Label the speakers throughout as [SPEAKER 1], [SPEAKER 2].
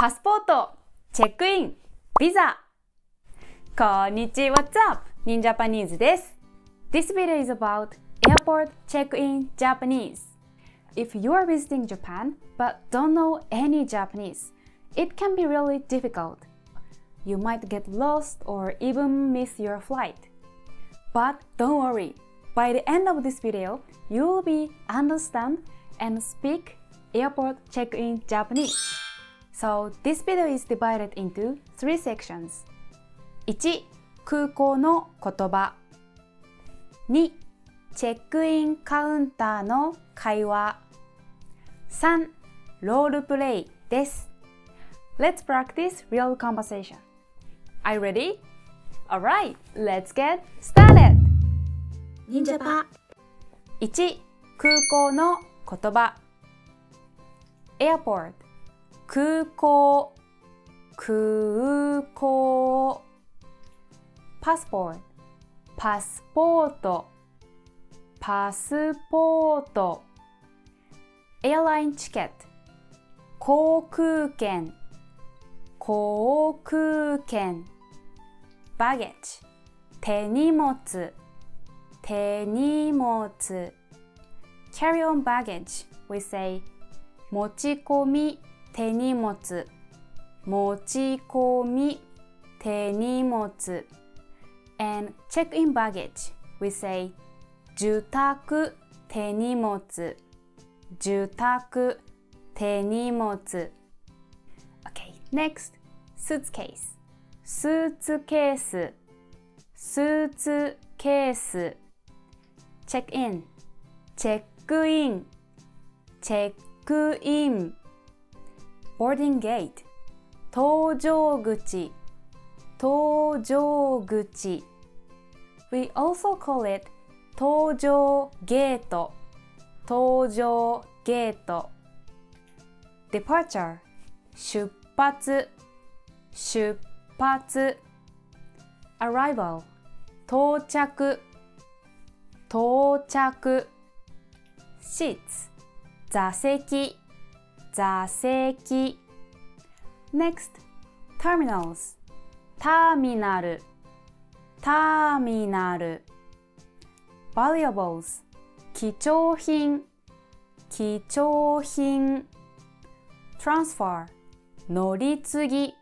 [SPEAKER 1] パスポート、チェックイン、ビザ。こんにちは、What's up? Nin Japanese です。This video is about airport check-in Japanese. If you are visiting Japan but don't know any Japanese, it can be really difficult. You might get lost or even miss your flight. But don't worry, by the end of this video, you will be understand and speak airport check-in Japanese. So this video is divided into three sections. 1. 空港の言葉 2. チェックインカウンターの会話 3. ロールプレイです。Let's practice real conversation. Are you ready? Alright, let's get started!
[SPEAKER 2] 忍者パ
[SPEAKER 1] 1空港の言葉 airport 空港空港 passport パスポートパスポート airline ticket 航空券航空券 baggage 手荷物手荷物 carry on baggage we say 持ち込み手荷物持ち込み手荷物 and check in baggage we say 受託手荷物受託手荷物 okay next suitcase スーツケーススーツケース check in チェックインチェックイン boarding gate 搭乗口搭乗口 We also call it 搭乗ゲート搭乗ゲート departure 出発出発 arrival 到着到着 seats 座席座席 next terminals ターミナルターミナル valuables 貴重品貴重品 transfer 乗り継ぎ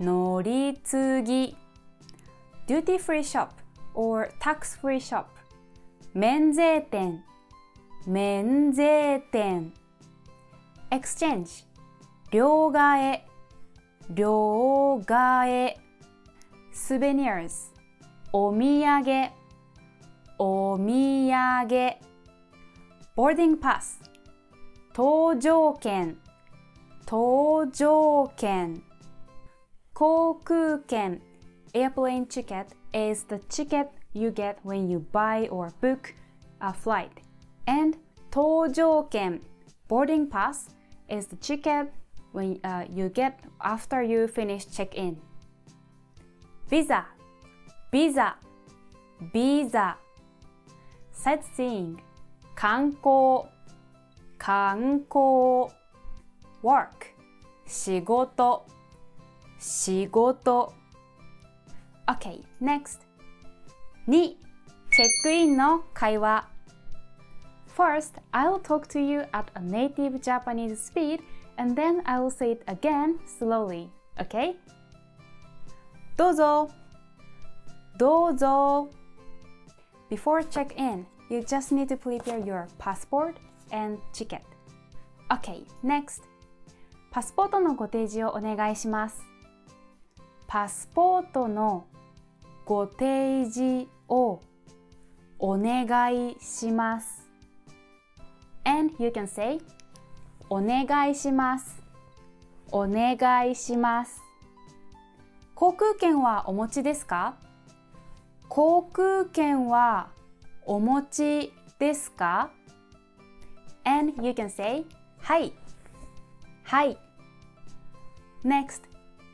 [SPEAKER 1] 乗り継ぎ duty free shop or tax free shop 免税店免税店 exchange 両替両替 souvenirs お土産お土産 boarding pass 搭乗券搭乗券航空券 airplane ticket is the ticket you get when you buy or book a flight and 搭乗券 boarding pass is the ticket when uh, you get after you finish check-in visa visa visa sightseeing 観光観光 work 仕事仕事 OK next 2チェックインの会話 First, I'll talk to you at a native Japanese speed and then I will say it again slowly, okay? どうぞどうぞ Before check-in, you just need to prepare your passport and ticket. Okay, next. パスポートのご提示をお願いします。パスポートのご提示をお願いします。 And you can say お願いします。お願いします。航空券はお持ちですか？航空券はお持ちですか ?And you can say はい。はい。Next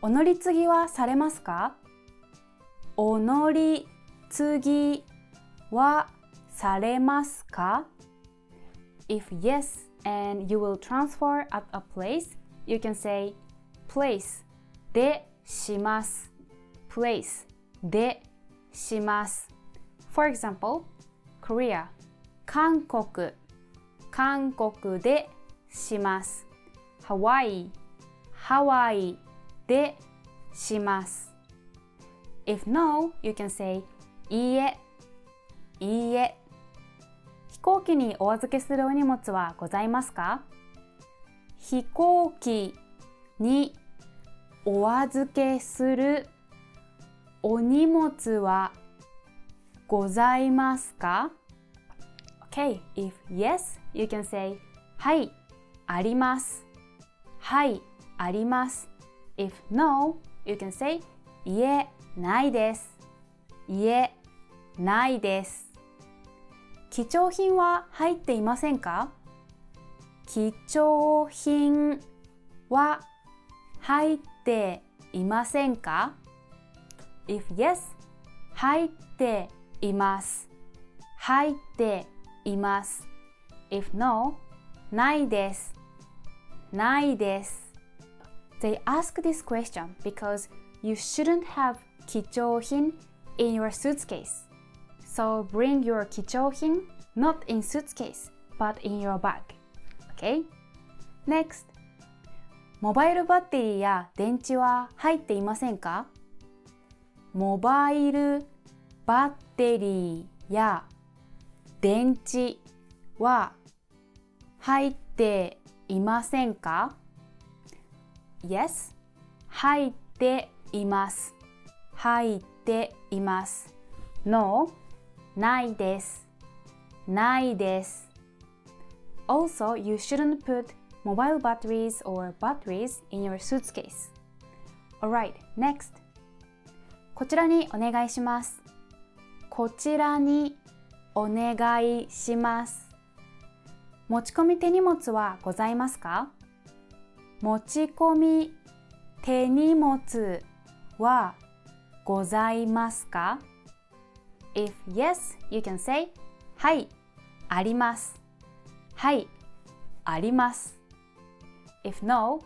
[SPEAKER 1] お乗り継ぎはされますか？お乗り継ぎはされますか？?If yes and you will transfer at a place, you can say place でします place でします For example Korea 韓国韓国でします Hawaii ハワイでします If no, you can say いいえいいえ 飛行機にお預けするお荷物はございますか？飛行機にお預けするお荷物はございますか ?Okay, if yes, you can say はい、あります。はい、あります。If no, you can say いえ、ないです。いえ、ないです。貴重品は入っていませんか貴重品は入っていませんか ?If yes, 入っています。入っています。If no, ないです。ないです。They ask this question because you shouldn't have 貴重品 in your suitcase. So bring your 貴重品 not in suitcase but in your bag. Okay? Next. モバイルバッテリーや電池は入っていませんかモバイルバッテリーや電池は入っていませんか ?Yes 入っています入っています No ないですないです Also, you shouldn't put mobile batteries or batteries in your suitcase. Alright, next. こちらにお願いします。こちらにお願いします。持ち込み手荷物はございますか持ち込み手荷物はございますか If yes, you can say はい、あります。はい、あります。If no,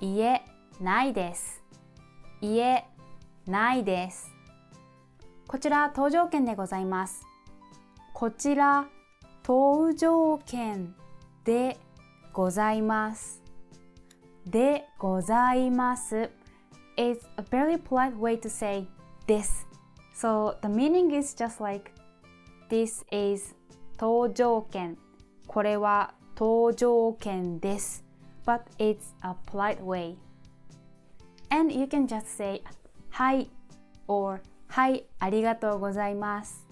[SPEAKER 1] いえ、ないです。いえ、ないです。こちら、搭乗券でございます。こちら、搭乗券でございます。でございます。It's a very polite way to say this. So the meaning is just like this is 搭乗券。これは搭乗券です。But it's a polite way. And you can just say はい or はいありがとうございます。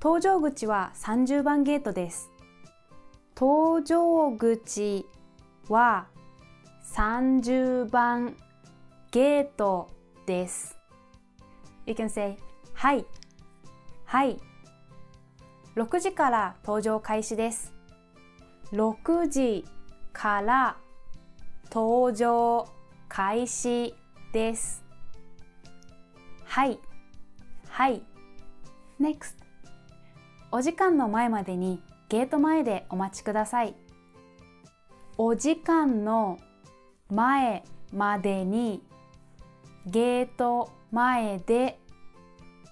[SPEAKER 1] 搭乗口は30番ゲートです。搭乗口は30番ゲートです。You can say はい、はい。6時から登場開始です。6時から登場開始です。はい、はい。NEXT お時間の前までにゲート前でお待ちください。お時間の前までにゲート前で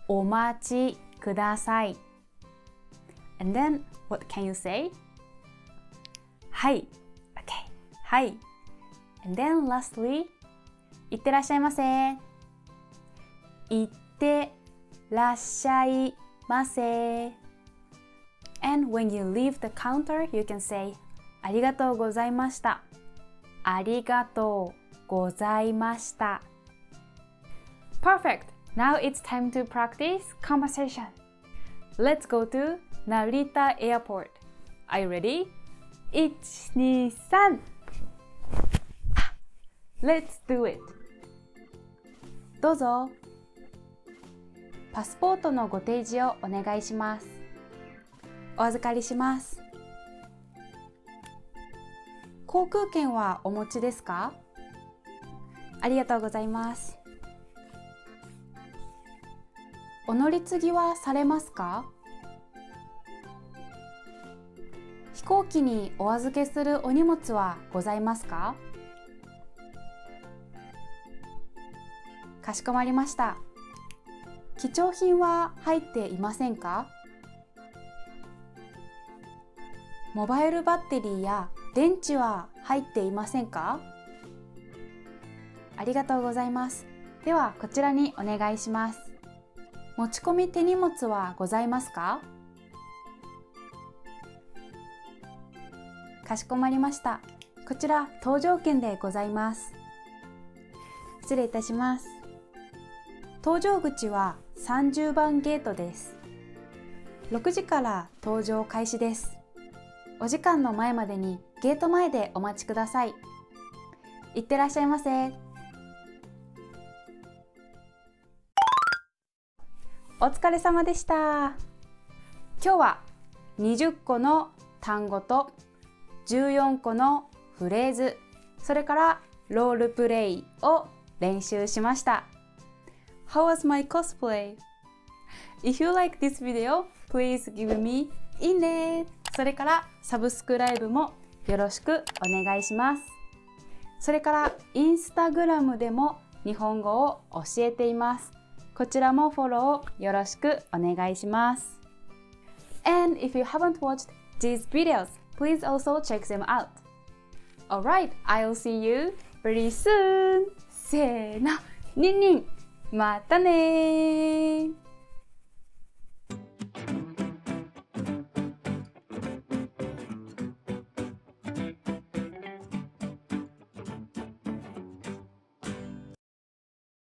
[SPEAKER 1] お待ちください。And then, what can you say? はい。Okay. はい。And then lastly, いってらっしゃいませ。いってらっしゃいませ。And when you leave the counter, you can say ありがとうございました。ありがとうございました。Perfect! Now it's time to practice conversation. Let's go to Narita Airport. Are you ready? 1, 2, 3! Let's do it! どうぞ。パスポートのご提示をお願いします。お預かりします。航空券はお持ちですかありがとうございます。お乗り継ぎはされますか？飛行機にお預けするお荷物はございますか？かしこまりました。貴重品は入っていませんか？モバイルバッテリーや電池は入っていませんか？ありがとうございます。ではこちらにお願いします。持ち込み手荷物はございますか？かしこまりました。こちら搭乗券でございます。失礼いたします。搭乗口は30番ゲートです。6時から搭乗開始です。お時間の前までにゲート前でお待ちください。いってらっしゃいませ。お疲れ様でした。今日は20個の単語と14個のフレーズそれからロールプレイを練習しました。How was my cosplay? If you like this video, please give me いいねそれからサブスクライブもよろしくお願いします。それからインスタグラムでも日本語を教えています。こちらもフォローよろしくお願いします And if you haven't watched these videos, please also check them out. Alright, I'll see you pretty soon! せーの、ニンニンまたね